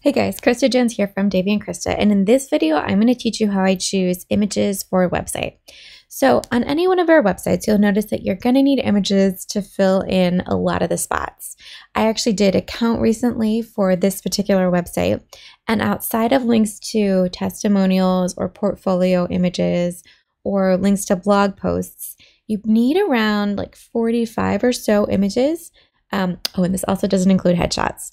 Hey guys, Krista Jones here from Davey and Krista, and in this video, I'm going to teach you how I choose images for a website. So on any one of our websites, you'll notice that you're going to need images to fill in a lot of the spots. I actually did a count recently for this particular website, and outside of links to testimonials or portfolio images or links to blog posts, you need around like 45 or so images. Um, oh, and this also doesn't include headshots.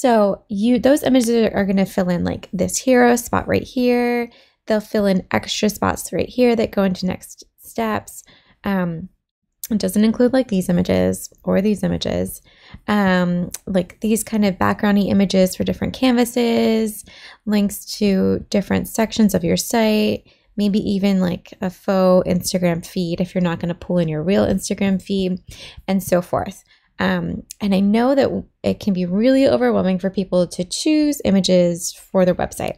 So you those images are going to fill in like this hero spot right here. They'll fill in extra spots right here that go into next steps. Um, it doesn't include like these images or these images, um, like these kind of backgroundy images for different canvases, links to different sections of your site, maybe even like a faux Instagram feed if you're not going to pull in your real Instagram feed, and so forth. Um, and I know that it can be really overwhelming for people to choose images for their website.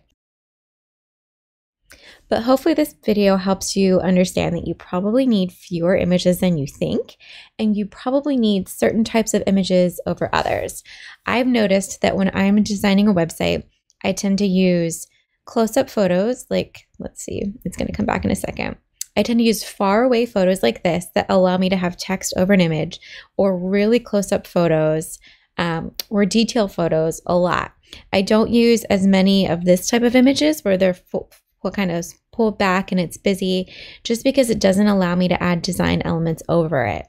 But hopefully, this video helps you understand that you probably need fewer images than you think, and you probably need certain types of images over others. I've noticed that when I'm designing a website, I tend to use close up photos, like, let's see, it's going to come back in a second. I tend to use far away photos like this that allow me to have text over an image or really close up photos um, or detail photos a lot. I don't use as many of this type of images where they're what kind of pulled back and it's busy just because it doesn't allow me to add design elements over it.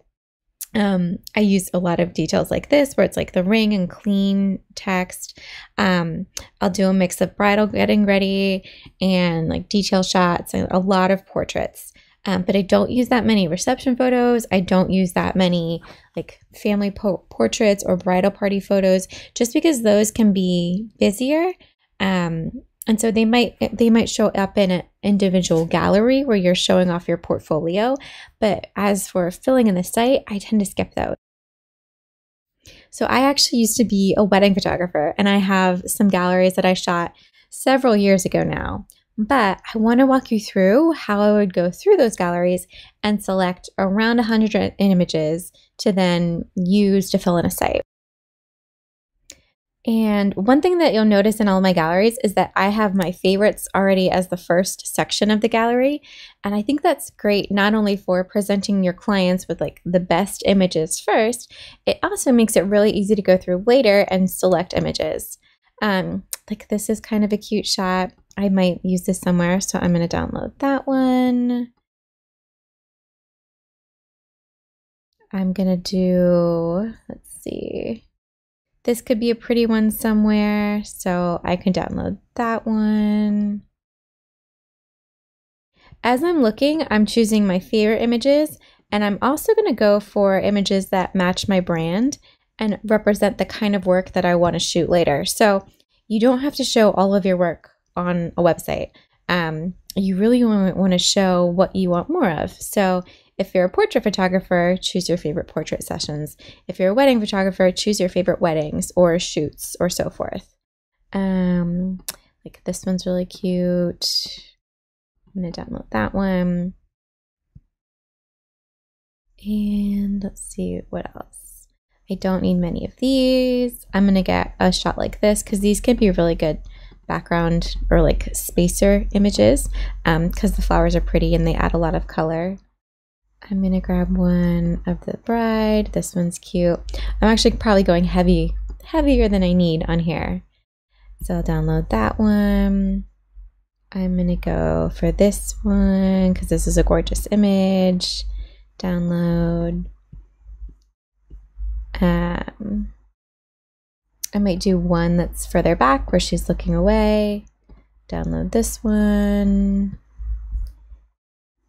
Um, I use a lot of details like this where it's like the ring and clean text. Um, I'll do a mix of bridal getting ready and like detail shots and a lot of portraits. Um, but I don't use that many reception photos. I don't use that many like family po- portraits or bridal party photos just because those can be busier. Um, and so they might they might show up in an individual gallery where you're showing off your portfolio. But as for filling in the site, I tend to skip those. So I actually used to be a wedding photographer and I have some galleries that I shot several years ago now. But I want to walk you through how I would go through those galleries and select around 100 images to then use to fill in a site. And one thing that you'll notice in all my galleries is that I have my favorites already as the first section of the gallery. And I think that's great not only for presenting your clients with like the best images first, it also makes it really easy to go through later and select images. Um, like this is kind of a cute shot. I might use this somewhere, so I'm going to download that one. I'm going to do, let's see, this could be a pretty one somewhere, so I can download that one. As I'm looking, I'm choosing my favorite images, and I'm also going to go for images that match my brand and represent the kind of work that I want to shoot later. So you don't have to show all of your work on a website. Um, you really want to show what you want more of. So if you're a portrait photographer, choose your favorite portrait sessions. If you're a wedding photographer, choose your favorite weddings or shoots or so forth. Um, like this one's really cute. I'm going to download that one. And let's see what else. I don't need many of these. I'm going to get a shot like this because these can be really good background or like spacer images because um, the flowers are pretty and they add a lot of color. I'm gonna grab one of the bride. This one's cute. I'm actually probably going heavy, heavier than I need on here. So I'll download that one. I'm gonna go for this one because this is a gorgeous image. Download. Um, I might do one that's further back where she's looking away. Download this one.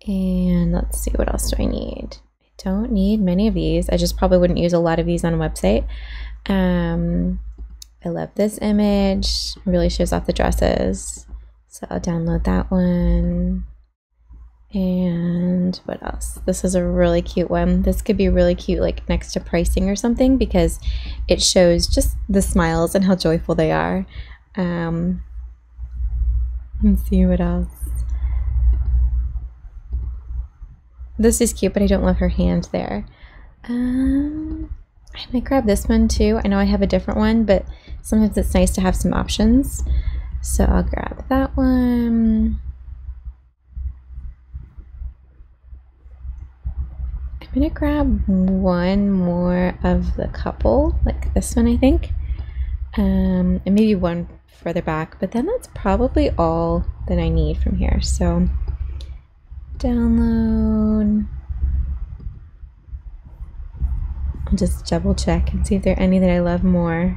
And let's see, what else do I need? I don't need many of these. I just probably wouldn't use a lot of these on a website. Um, I love this image. It really shows off the dresses. So I'll download that one. And what else? This is a really cute one. This could be really cute, like next to pricing or something, because it shows just the smiles and how joyful they are. Um, let's see what else. This is cute, but I don't love her hand there. Um, I might grab this one too. I know I have a different one, but sometimes it's nice to have some options. So I'll grab that one. I'm gonna grab one more of the couple, like this one, I think. Um, and maybe one further back, but then that's probably all that I need from here. So download. I'll just double check and see if there are any that I love more.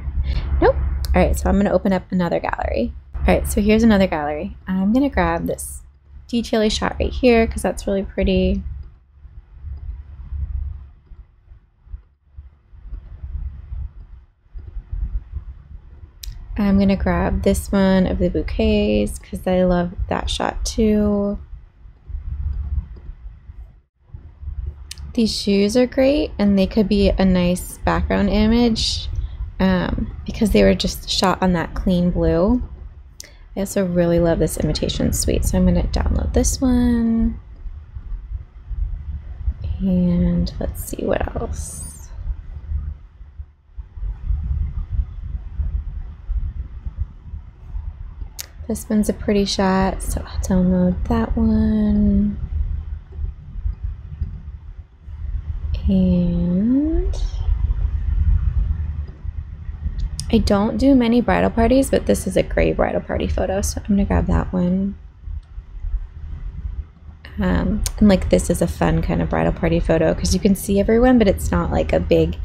Nope. All right, so I'm gonna open up another gallery. All right, so here's another gallery. I'm gonna grab this detaily shot right here because that's really pretty. I'm gonna grab this one of the bouquets because I love that shot too. These shoes are great and they could be a nice background image um, because they were just shot on that clean blue. I also really love this imitation suite, so I'm going to download this one. And let's see what else. This one's a pretty shot, so I'll download that one. And I don't do many bridal parties, but this is a great bridal party photo, so I'm gonna grab that one. Um, and like this is a fun kind of bridal party photo because you can see everyone, but it's not like a big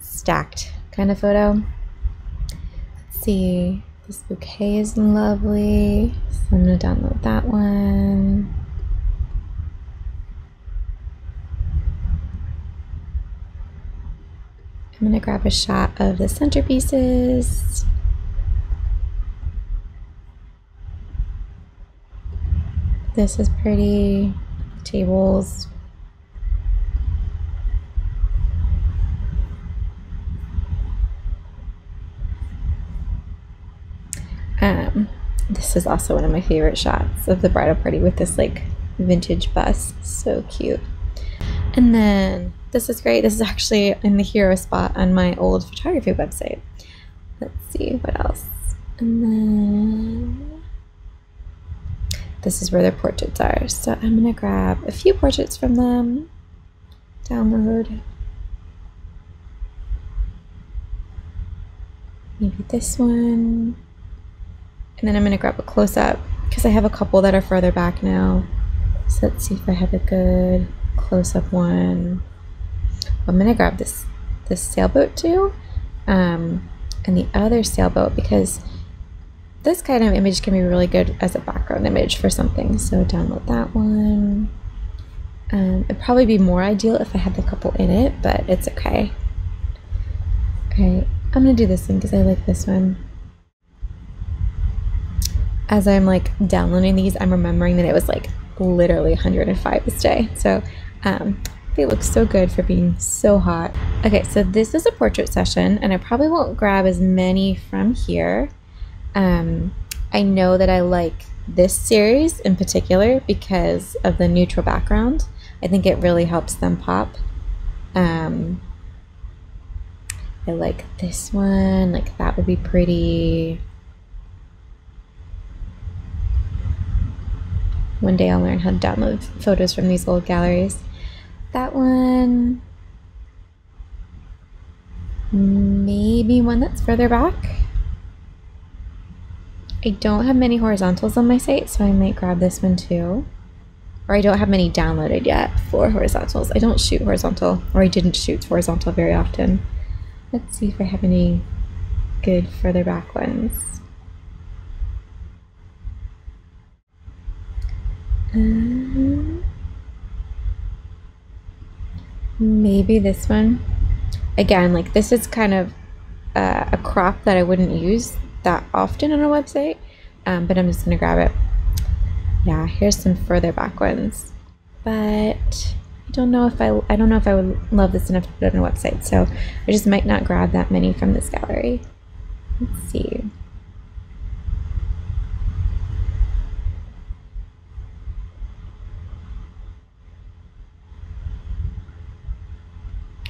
stacked kind of photo. Let's see, this bouquet is lovely, so I'm gonna download that one. I'm going to grab a shot of the centerpieces. This is pretty. Tables. Um, this is also one of my favorite shots of the bridal party with this like vintage bus. So cute. And then this is great. This is actually in the hero spot on my old photography website. Let's see what else. And then this is where their portraits are. So I'm going to grab a few portraits from them, download. Maybe this one. And then I'm going to grab a close up because I have a couple that are further back now. So let's see if I have a good close up one. I'm gonna grab this this sailboat too, um, and the other sailboat because this kind of image can be really good as a background image for something. So download that one. Um, it'd probably be more ideal if I had the couple in it, but it's okay. Okay, I'm gonna do this one because I like this one. As I'm like downloading these, I'm remembering that it was like literally 105 this day. So um, they look so good for being so hot. Okay, so this is a portrait session, and I probably won't grab as many from here. Um, I know that I like this series in particular because of the neutral background. I think it really helps them pop. Um, I like this one, like that would be pretty. One day I'll learn how to download photos from these old galleries that one. Maybe one that's further back. I don't have many horizontals on my site, so I might grab this one too. Or I don't have many downloaded yet for horizontals. I don't shoot horizontal, or I didn't shoot horizontal very often. Let's see if I have any good further back ones. Um, Maybe this one. Again, like this is kind of uh, a crop that I wouldn't use that often on a website, um, but I'm just gonna grab it. Yeah, here's some further back ones, but I don't know if I I don't know if I would love this enough to put on a website, so I just might not grab that many from this gallery. Let's see.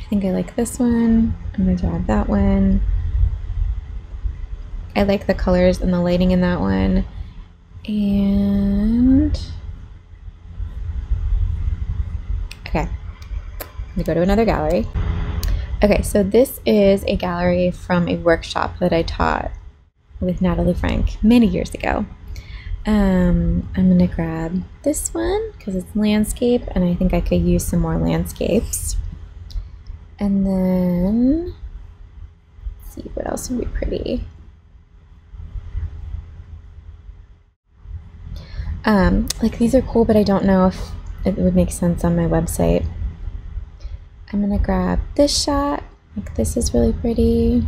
Think I like this one. I'm going to add that one. I like the colors and the lighting in that one. And okay, let me go to another gallery. Okay, so this is a gallery from a workshop that I taught with Natalie Frank many years ago. Um, I'm gonna grab this one because it's landscape and I think I could use some more landscapes. And then, see what else would be pretty. Um, like these are cool, but I don't know if it would make sense on my website. I'm gonna grab this shot. Like this is really pretty.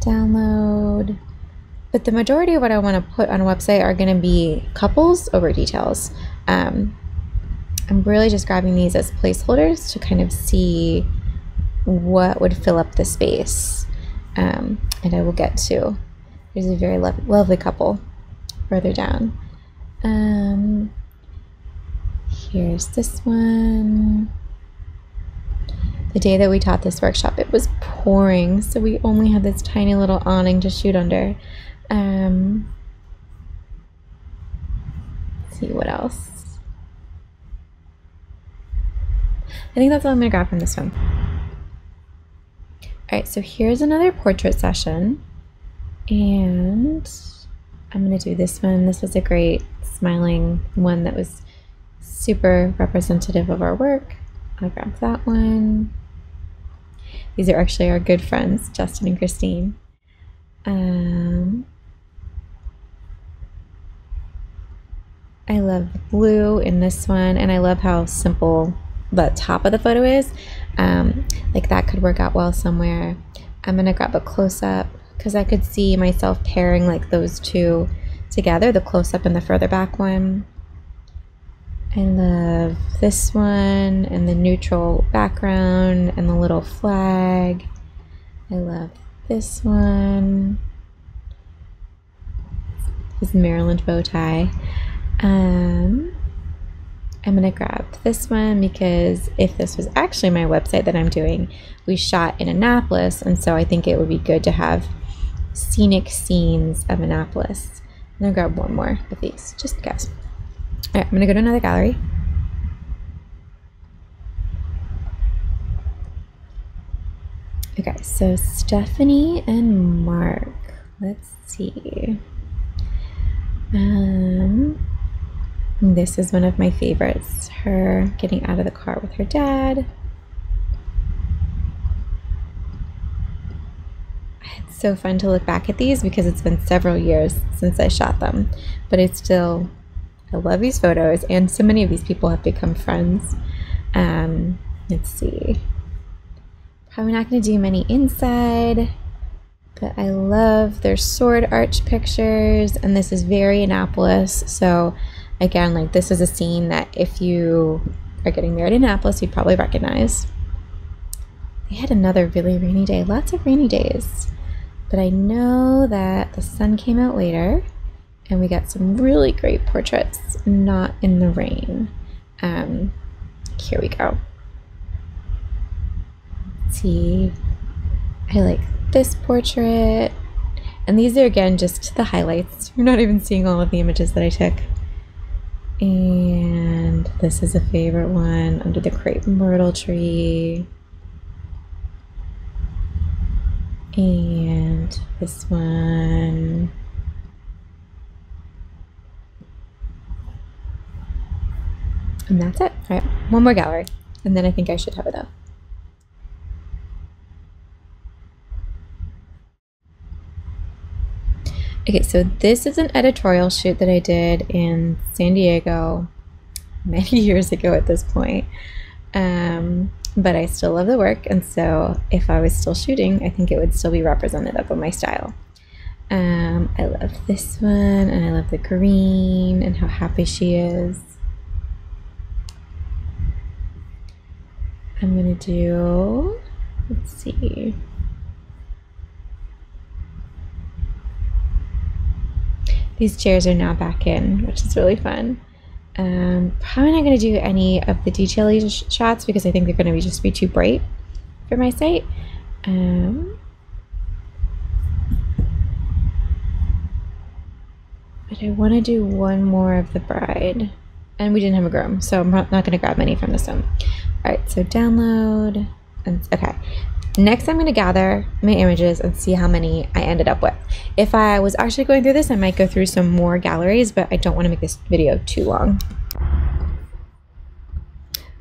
Download. But the majority of what I want to put on a website are going to be couples over details. Um, I'm really just grabbing these as placeholders to kind of see what would fill up the space. Um, and I will get to. There's a very lo lovely couple further down. Um, here's this one. The day that we taught this workshop, it was pouring, so we only had this tiny little awning to shoot under. Um, see what else. I think that's all I'm to grab from this one. All right, so here's another portrait session. And I'm to do this one. This was a great smiling one that was super representative of our work. I'll grab that one. These are actually our good friends, Justin and Christine. Um, I love blue in this one, and I love how simple the top of the photo is. Um, like that could work out well somewhere. I'm gonna grab a close up because I could see myself pairing like those two together, the close up and the further back one. I love this one and the neutral background and the little flag. I love this one. His Maryland bow tie. Um, I'm going to grab this one because if this was actually my website that I'm doing, we shot in Annapolis, and so I think it would be good to have scenic scenes of Annapolis. I'm going to grab one more of these, just because. All right, I'm going to go to another gallery. Okay, so Stephanie and Mark. Let's see. Um, this is one of my favorites. Her getting out of the car with her dad. It's so fun to look back at these because it's been several years since I shot them, but it's still, I love these photos, and so many of these people have become friends. Um, let's see. Probably not going to do many inside, but I love their sword arch pictures, and this is very Annapolis, so again, like this is a scene that if you are getting married in Annapolis, you'd probably recognize. They had another really rainy day, lots of rainy days. But I know that the sun came out later and we got some really great portraits, not in the rain. Um, here we go. See, I like this portrait. And these are again just the highlights. You're not even seeing all of the images that I took. And this is a favorite one under the crepe myrtle tree. And this one. And that's it. All right, one more gallery. And then I think I should have it up. Okay, so this is an editorial shoot that I did in San Diego many years ago at this point. Um, but I still love the work, and so if I was still shooting, I think it would still be representative of my style. Um, I love this one, and I love the green and how happy she is. I'm gonna do, let's see, These chairs are now back in, which is really fun. Um, probably not going to do any of the detail shots because I think they're going to be just be too bright. for my site. Um, but I want to do one more of the bride. And we didn't have a groom, so I'm not, not going to grab many from this one. All right, so download. And, okay, Next, I'm going to gather my images and see how many I ended up with. If I was actually going through this, I might go through some more galleries, but I don't want to make this video too long.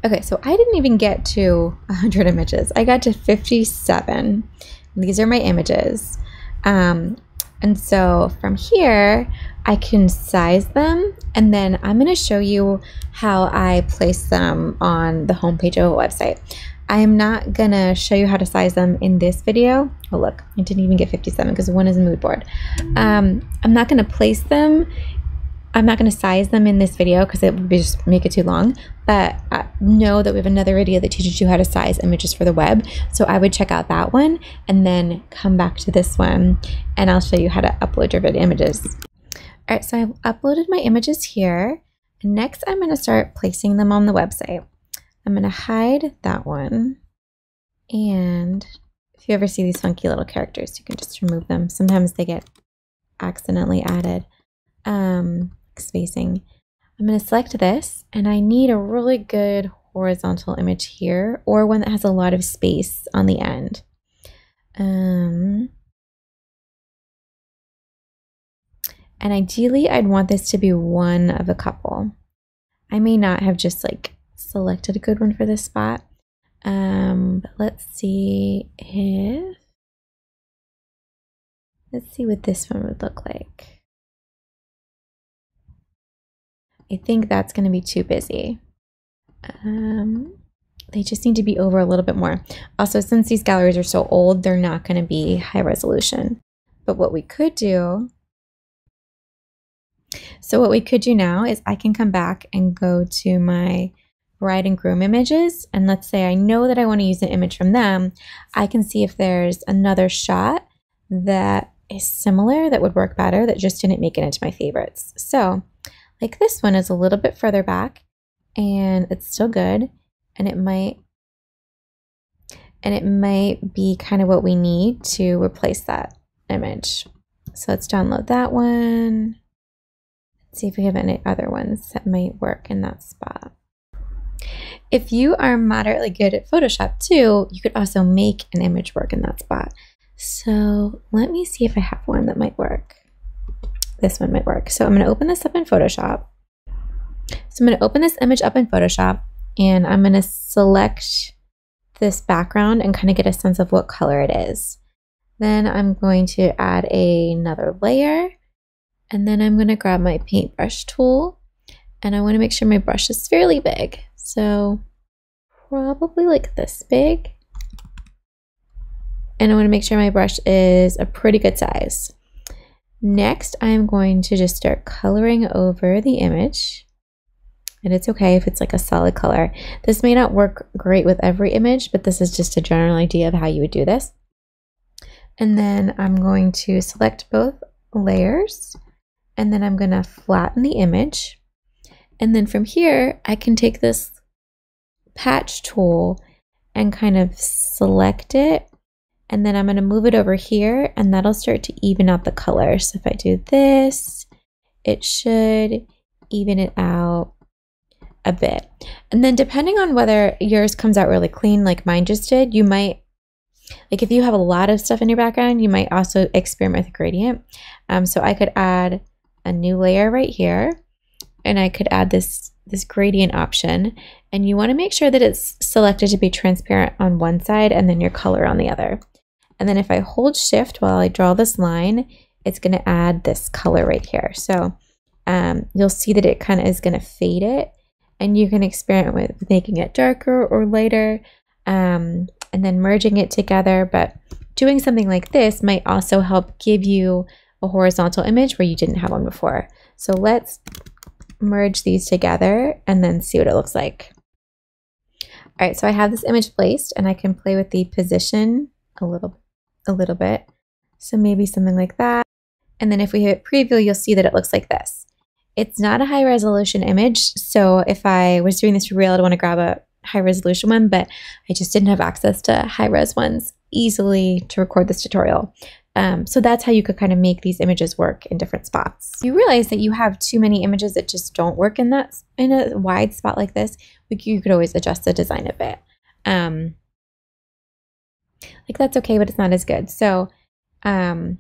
Okay, so I didn't even get to 100 images. I got to 57. These are my images. Um, and so from here, I can size them and then I'm going to show you how I place them on the homepage of a website. I am not gonna show you how to size them in this video. Oh look, I didn't even get 57 because one is a mood board. Um, I'm not gonna place them. I'm not gonna size them in this video because it would just make it too long, but I know that we have another video that teaches you how to size images for the web. So I would check out that one and then come back to this one and I'll show you how to upload your video images. All right, so I've uploaded my images here. Next, I'm gonna start placing them on the website. I'm going to hide that one. And if you ever see these funky little characters, you can just remove them. Sometimes they get accidentally added. Um, spacing. I'm going to select this and I need a really good horizontal image here or one that has a lot of space on the end. Um, and ideally I'd want this to be one of a couple. I may not have just like selected a good one for this spot. Um, but let's see if, let's see what this one would look like. I think that's going to be too busy. Um, they just need to be over a little bit more. Also, since these galleries are so old, they're not going to be high resolution. But what we could do, so what we could do now is I can come back and go to my bride and groom images, and let's say I know that I want to use an image from them, I can see if there's another shot that is similar that would work better that just didn't make it into my favorites. So, like this one is a little bit further back and it's still good and it might and it might be kind of what we need to replace that image. So let's download that one. Let's see if we have any other ones that might work in that spot. If you are moderately good at Photoshop too, you could also make an image work in that spot. So let me see if I have one that might work. This one might work. So I'm going to open this up in Photoshop. So I'm going to open this image up in Photoshop and I'm going to select this background and kind of get a sense of what color it is. Then I'm going to add another layer and then I'm going to grab my paintbrush tool and I want to make sure my brush is fairly big. So probably like this big. And I want to make sure my brush is a pretty good size. Next, I'm going to just start coloring over the image. And it's okay if it's like a solid color. This may not work great with every image, but this is just a general idea of how you would do this. And then I'm going to select both layers and then I'm going to flatten the image. And then from here, I can take this patch tool and kind of select it. And then I'm going to move it over here and that'll start to even out the color. So if I do this, it should even it out a bit. And then depending on whether yours comes out really clean like mine just did, you might, like if you have a lot of stuff in your background, you might also experiment with gradient. Um, so I could add a new layer right here and I could add this this gradient option and you want to make sure that it's selected to be transparent on one side and then your color on the other. And then if I hold shift while I draw this line, it's going to add this color right here. So um, you'll see that it kind of is going to fade it and you can experiment with making it darker or lighter um, and then merging it together. But doing something like this might also help give you a horizontal image where you didn't have one before. So let's merge these together and then see what it looks like. All right, so I have this image placed and I can play with the position a little, a little bit. So maybe something like that. And then if we hit preview, you'll see that it looks like this. It's not a high resolution image. So if I was doing this for real, I'd want to grab a high resolution one, but I just didn't have access to high res ones easily to record this tutorial. Um, so that's how you could kind of make these images work in different spots. You realize that you have too many images that just don't work in that in a wide spot like this. You could always adjust the design a bit. Um, like that's okay, but it's not as good. So um,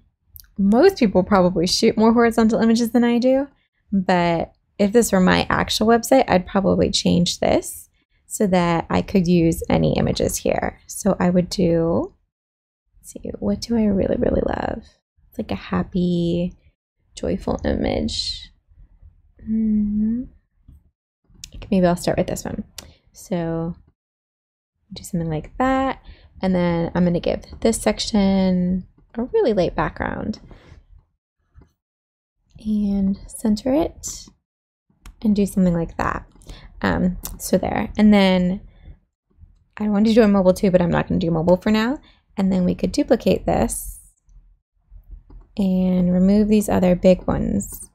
most people probably shoot more horizontal images than I do, but if this were my actual website, I'd probably change this so that I could use any images here. So I would do, see, what do I really, really love? It's like a happy, joyful image. Mm-hmm. Maybe I'll start with this one. So do something like that. And then I'm going to give this section a really light background and center it and do something like that. Um, so there. And then I wanted to do a mobile too, but I'm not going to do mobile for now. And then we could duplicate this and remove these other big ones.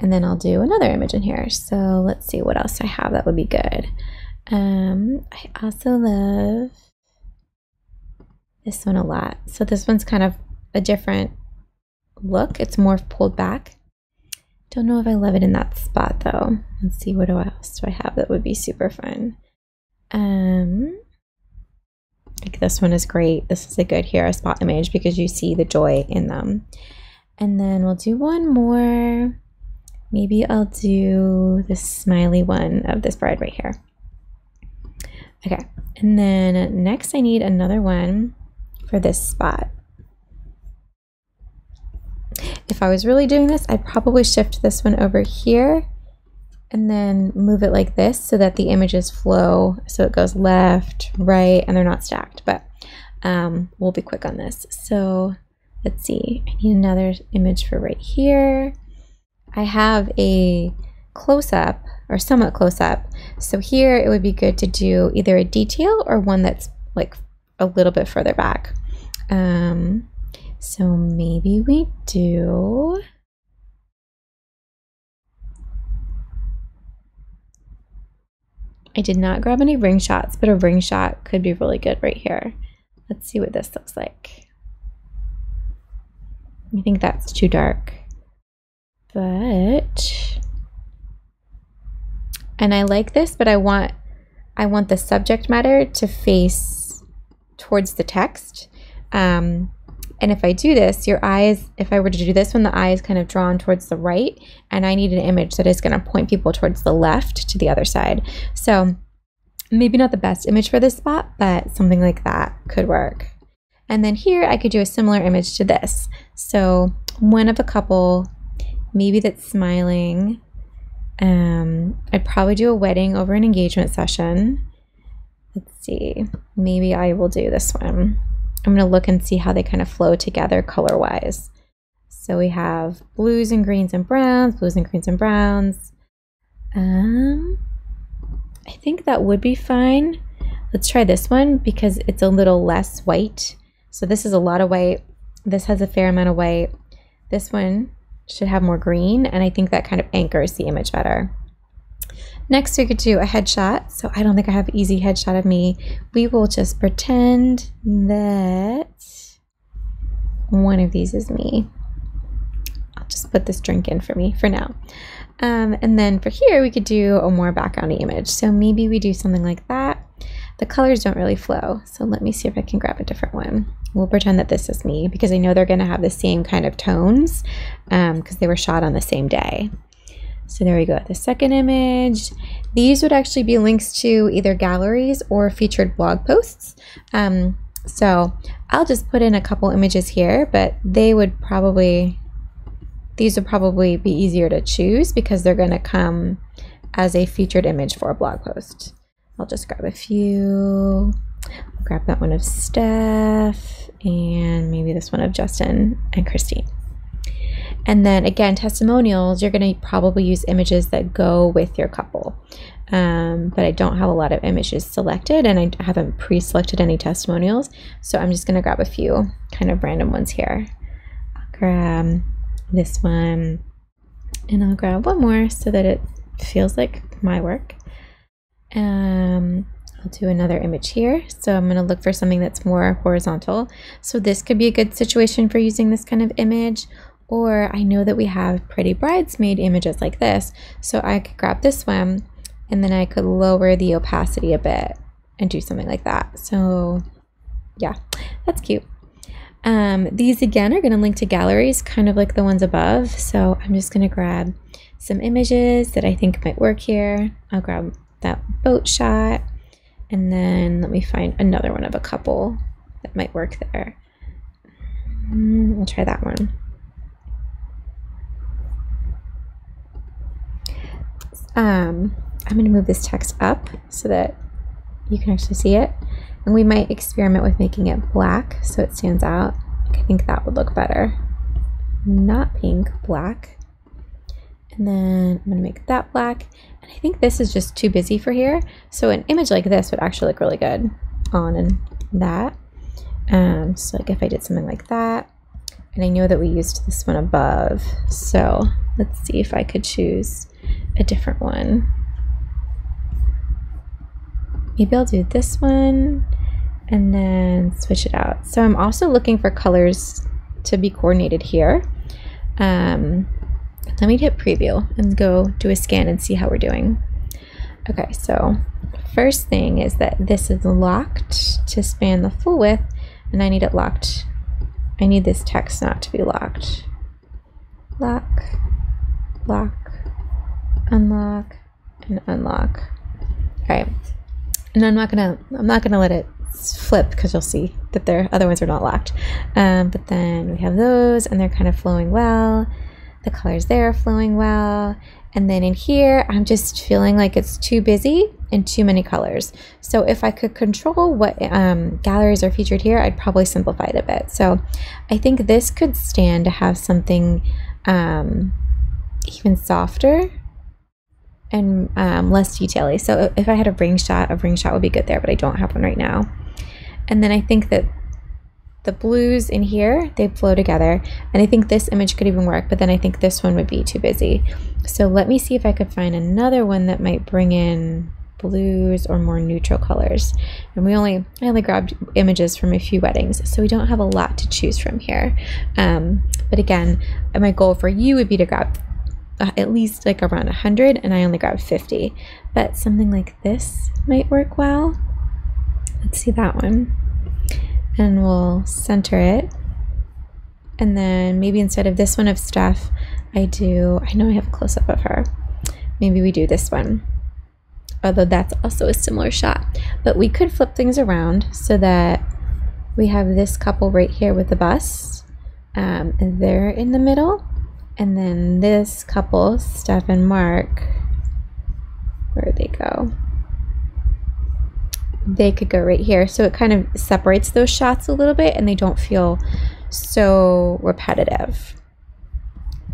And then I'll do another image in here. So let's see what else I have that would be good. Um, I also love this one a lot. So this one's kind of a different look. It's more pulled back. Don't know if I love it in that spot though. Let's see what else do I have that would be super fun. Um, like this one is great. This is a good hero spot image because you see the joy in them. And then we'll do one more. Maybe I'll do the smiley one of this bride right here. Okay, and then next I need another one for this spot. If I was really doing this, I'd probably shift this one over here and then move it like this so that the images flow. So it goes left, right, and they're not stacked, but um, we'll be quick on this. So let's see, I need another image for right here. I have a close up or somewhat close up. So here it would be good to do either a detail or one that's like a little bit further back. Um, so maybe we do. I did not grab any ring shots, but a ring shot could be really good right here. Let's see what this looks like. I think that's too dark, but and I like this, but I want I want the subject matter to face towards the text. Um, and if I do this, your eyes, if I were to do this one, the eye is kind of drawn towards the right, and I need an image that is going to point people towards the left to the other side. So maybe not the best image for this spot, but something like that could work. And then here I could do a similar image to this. So one of a couple, maybe that's smiling, um, I'd probably do a wedding over an engagement session. Let's see. Maybe I will do this one. I'm going to look and see how they kind of flow together color wise. So we have blues and greens and browns, blues and greens and browns. Um, I think that would be fine. Let's try this one because it's a little less white. So this is a lot of white. This has a fair amount of white. This one should have more green, and I think that kind of anchors the image better. Next, we could do a headshot. So I don't think I have easy headshot of me. We will just pretend that one of these is me. I'll just put this drink in for me for now. Um, and then for here, we could do a more backgroundy image. So maybe we do something like that. The colors don't really flow. So let me see if I can grab a different one. We'll pretend that this is me because I know they're going to have the same kind of tones because um, they were shot on the same day. So there we go. The second image. These would actually be links to either galleries or featured blog posts. Um, so I'll just put in a couple images here, but they would probably, these would probably be easier to choose because they're going to come as a featured image for a blog post. I'll just grab a few. I'll grab that one of Steph and maybe this one of Justin and Christine. And then again, testimonials, you're going to probably use images that go with your couple. Um, but I don't have a lot of images selected and I haven't pre-selected any testimonials. So I'm just going to grab a few kind of random ones here. I'll grab this one and I'll grab one more so that it feels like my work. Um, I'll do another image here. So I'm going to look for something that's more horizontal. So this could be a good situation for using this kind of image. Or I know that we have pretty bridesmaid images like this. So I could grab this one and then I could lower the opacity a bit and do something like that. So yeah, that's cute. Um, these again are going to link to galleries, kind of like the ones above. So I'm just going to grab some images that I think might work here. I'll grab that boat shot. And then let me find another one of a couple that might work there. Mm, I'll try that one. Um, I'm going to move this text up so that you can actually see it. And we might experiment with making it black so it stands out. I think that would look better. Not pink, black. And then I'm going to make that black. And I think this is just too busy for here. So an image like this would actually look really good on that. Um, so like if I did something like that, and I know that we used this one above. So let's see if I could choose a different one. Maybe I'll do this one and then switch it out. So I'm also looking for colors to be coordinated here. Um, let me hit preview and go do a scan and see how we're doing. Okay, so first thing is that this is locked to span the full width and I need it locked. I need this text not to be locked. Lock, lock, unlock, and unlock. Okay, and I'm not gonna I'm not gonna let it flip because you'll see that their other ones are not locked. Um, but then we have those and they're kind of flowing well. The colors there are flowing well. And then in here, I'm just feeling like it's too busy and too many colors. So if I could control what um, galleries are featured here, I'd probably simplify it a bit. So I think this could stand to have something um, even softer and um, less detaily. So if I had a ring shot, a ring shot would be good there, but I don't have one right now. And then I think that the blues in here, they flow together. And I think this image could even work, but then I think this one would be too busy. So let me see if I could find another one that might bring in blues or more neutral colors. And we only, I only grabbed images from a few weddings, so we don't have a lot to choose from here. Um, but again, my goal for you would be to grab uh, at least like around 100 and I only grabbed 50. But something like this might work well. Let's see that one. And we'll center it. And then maybe instead of this one of Steph, I do, I know I have a close up of her. Maybe we do this one. Although that's also a similar shot. But we could flip things around so that we have this couple right here with the bus. Um, and they're in the middle. And then this couple, Steph and Mark, where they go? They could go right here. So it kind of separates those shots a little bit and they don't feel so repetitive.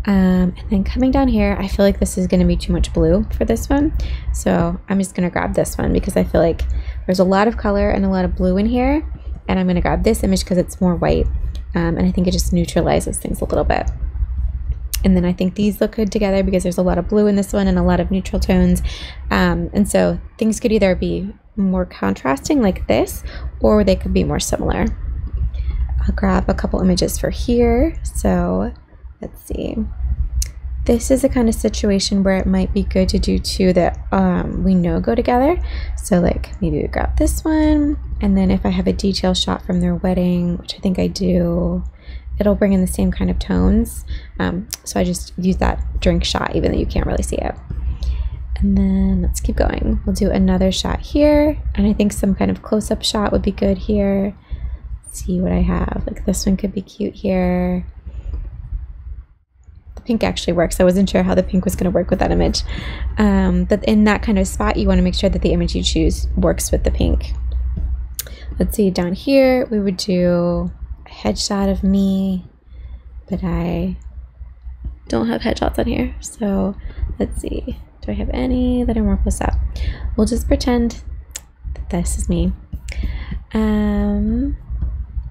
Um, and then coming down here, I feel like this is going to be too much blue for this one. So I'm just going to grab this one because I feel like there's a lot of color and a lot of blue in here. And I'm going to grab this image because it's more white. Um, and I think it just neutralizes things a little bit. And then I think these look good together because there's a lot of blue in this one and a lot of neutral tones. Um, and so things could either be more contrasting like this, or they could be more similar. I'll grab a couple images for here. So let's see. This is a kind of situation where it might be good to do two that um, we know go together. So like maybe we grab this one, and then if I have a detail shot from their wedding, which I think I do, it'll bring in the same kind of tones. Um, so I just use that drink shot, even though you can't really see it. And then let's keep going. We'll do another shot here. And I think some kind of close-up shot would be good here. Let's see what I have. Like this one could be cute here. The pink actually works. I wasn't sure how the pink was going to work with that image. Um, but in that kind of spot, you want to make sure that the image you choose works with the pink. Let's see, down here, we would do headshot of me, but I don't have headshots on here. So let's see. Do I have any that are more close up? We'll just pretend that this is me. Um,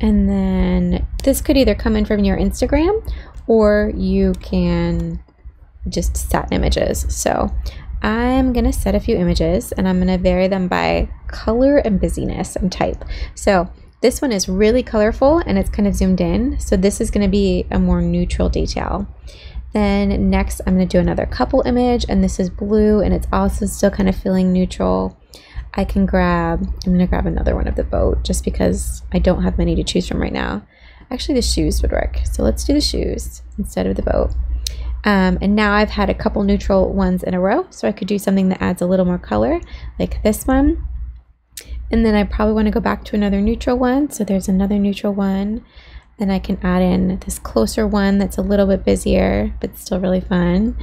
and then this could either come in from your Instagram or you can just set images. So I'm going to set a few images and I'm going to vary them by color and busyness and type. So this one is really colorful and it's kind of zoomed in. So this is going to be a more neutral detail. Then next I'm going to do another couple image and this is blue and it's also still kind of feeling neutral. I can grab, I'm going to grab another one of the boat just because I don't have many to choose from right now. Actually the shoes would work. So let's do the shoes instead of the boat. Um, and now I've had a couple neutral ones in a row, so I could do something that adds a little more color, like this one. And then I probably want to go back to another neutral one. So there's another neutral one. Then I can add in this closer one that's a little bit busier, but still really fun.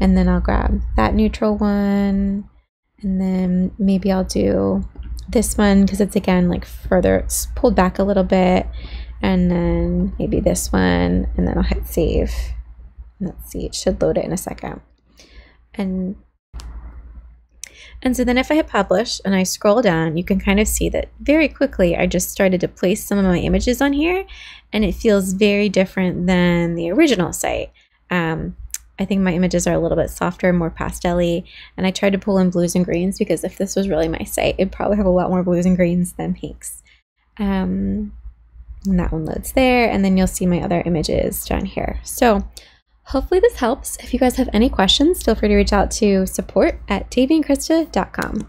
And then I'll grab that neutral one. And then maybe I'll do this one because it's again like further it's pulled back a little bit. And then maybe this one. And then I'll hit save. Let's see, it should load it in a second. And and so then if I hit publish and I scroll down, you can kind of see that very quickly I just started to place some of my images on here and it feels very different than the original site. Um, I think my images are a little bit softer, more pastel and I tried to pull in blues and greens because if this was really my site, it'd probably have a lot more blues and greens than pinks. Um, and that one loads there, and then you'll see my other images down here. So Hopefully this helps. If you guys have any questions, feel free to reach out to support at daveyandkrista.com.